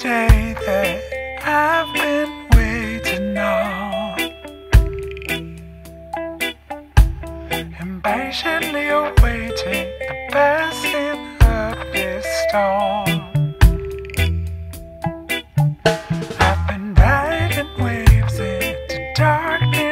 day that I've been waiting on. Impatiently awaiting the passing of this storm. I've been riding waves into darkness.